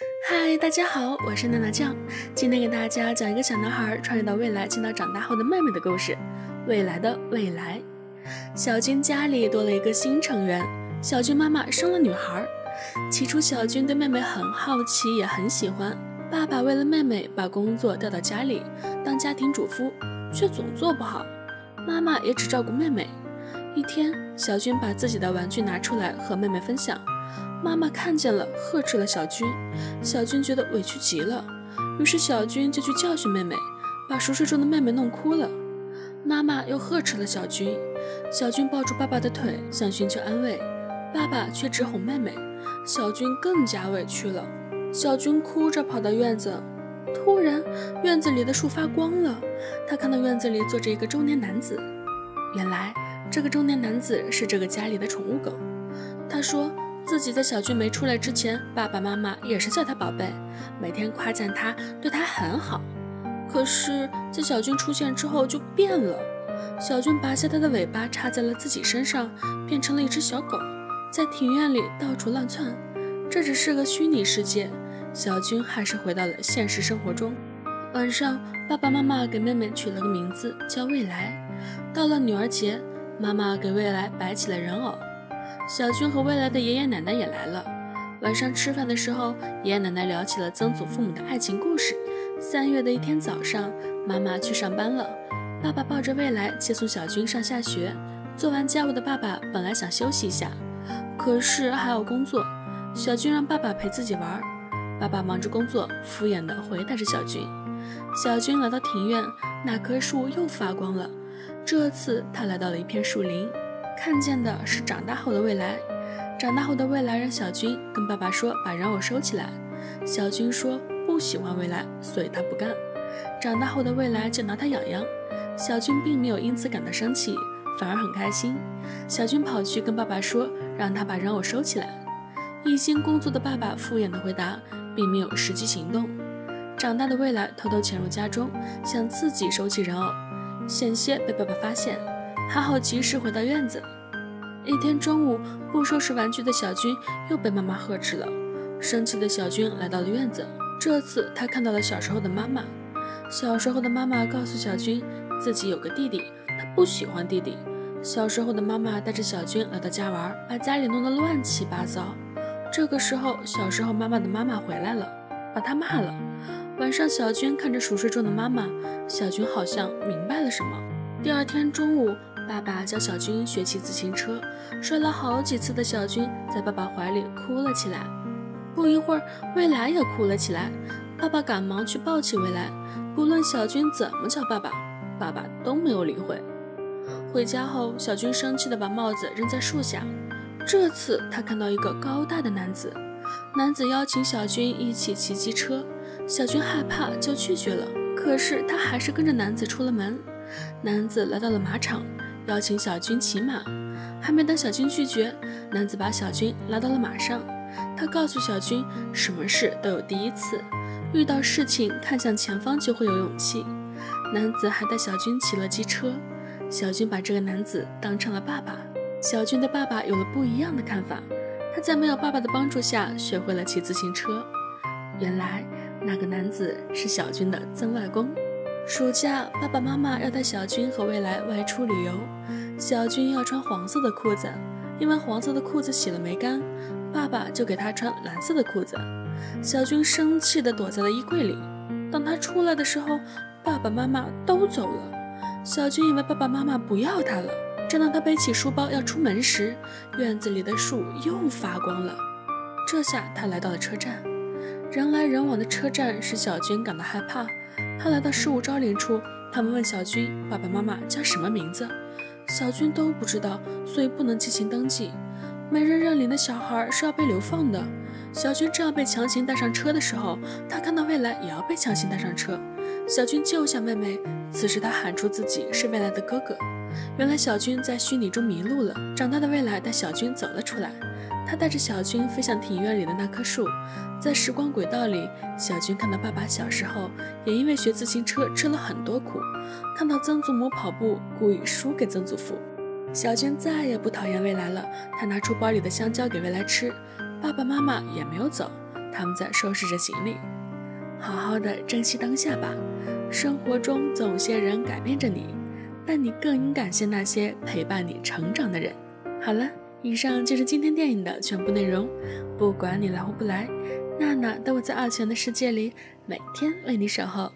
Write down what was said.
嗨，大家好，我是娜娜酱。今天给大家讲一个小男孩穿越到未来，见到长大后的妹妹的故事。未来的未来，小军家里多了一个新成员。小军妈妈生了女孩。起初，小军对妹妹很好奇，也很喜欢。爸爸为了妹妹，把工作调到家里当家庭主妇，却总做不好。妈妈也只照顾妹妹。一天，小军把自己的玩具拿出来和妹妹分享。妈妈看见了，呵斥了小军。小军觉得委屈极了，于是小军就去教训妹妹，把熟睡中的妹妹弄哭了。妈妈又呵斥了小军。小军抱住爸爸的腿，想寻求安慰，爸爸却只哄妹妹。小军更加委屈了。小军哭着跑到院子，突然，院子里的树发光了。他看到院子里坐着一个中年男子。原来，这个中年男子是这个家里的宠物狗。他说。自己在小军没出来之前，爸爸妈妈也是叫他宝贝，每天夸赞他，对他很好。可是，在小军出现之后就变了。小军拔下他的尾巴，插在了自己身上，变成了一只小狗，在庭院里到处乱窜。这只是个虚拟世界，小军还是回到了现实生活中。晚上，爸爸妈妈给妹妹取了个名字，叫未来。到了女儿节，妈妈给未来摆起了人偶。小军和未来的爷爷奶奶也来了。晚上吃饭的时候，爷爷奶奶聊起了曾祖父母的爱情故事。三月的一天早上，妈妈去上班了，爸爸抱着未来接送小军上下学。做完家务的爸爸本来想休息一下，可是还要工作。小军让爸爸陪自己玩，爸爸忙着工作，敷衍地回答着小军。小军来到庭院，那棵树又发光了。这次他来到了一片树林。看见的是长大后的未来。长大后的未来让小军跟爸爸说把人偶收起来。小军说不喜欢未来，所以他不干。长大后的未来就挠他痒痒。小军并没有因此感到生气，反而很开心。小军跑去跟爸爸说，让他把人偶收起来。一心工作的爸爸敷衍的回答，并没有实际行动。长大的未来偷偷潜入家中，想自己收起人偶，险些被爸爸发现。还好及时回到院子。一天中午，不收拾玩具的小军又被妈妈呵斥了。生气的小军来到了院子，这次他看到了小时候的妈妈。小时候的妈妈告诉小军，自己有个弟弟，他不喜欢弟弟。小时候的妈妈带着小军来到家玩，把家里弄得乱七八糟。这个时候，小时候妈妈的妈妈回来了，把他骂了。晚上，小军看着熟睡中的妈妈，小军好像明白了什么。第二天中午。爸爸教小军学骑自行车，摔了好几次的小军在爸爸怀里哭了起来。不一会儿，未来也哭了起来。爸爸赶忙去抱起未来，不论小军怎么叫爸爸，爸爸都没有理会。回家后，小军生气地把帽子扔在树下。这次他看到一个高大的男子，男子邀请小军一起骑机车，小军害怕就拒绝了。可是他还是跟着男子出了门。男子来到了马场。邀请小军骑马，还没等小军拒绝，男子把小军拉到了马上。他告诉小军，什么事都有第一次，遇到事情看向前方就会有勇气。男子还带小军骑了机车，小军把这个男子当成了爸爸。小军对爸爸有了不一样的看法，他在没有爸爸的帮助下学会了骑自行车。原来那个男子是小军的曾外公。暑假，爸爸妈妈要带小军和未来外出旅游。小军要穿黄色的裤子，因为黄色的裤子洗了没干，爸爸就给他穿蓝色的裤子。小军生气地躲在了衣柜里。等他出来的时候，爸爸妈妈都走了。小军以为爸爸妈妈不要他了。正当他背起书包要出门时，院子里的树又发光了。这下他来到了车站，人来人往的车站使小军感到害怕。他来到事务招领处，他们问小军爸爸妈妈叫什么名字，小军都不知道，所以不能进行登记。没人认领的小孩是要被流放的。小军正要被强行带上车的时候，他看到未来也要被强行带上车。小军救下妹妹，此时他喊出自己是未来的哥哥。原来小军在虚拟中迷路了，长大的未来带小军走了出来。他带着小军飞向庭院里的那棵树，在时光轨道里，小军看到爸爸小时候也因为学自行车吃了很多苦，看到曾祖母跑步故意输给曾祖父。小军再也不讨厌未来了，他拿出包里的香蕉给未来吃，爸爸妈妈也没有走，他们在收拾着行李。好好的珍惜当下吧，生活中总有些人改变着你，但你更应感谢那些陪伴你成长的人。好了，以上就是今天电影的全部内容。不管你来或不来，娜娜都会在二泉的世界里每天为你守候。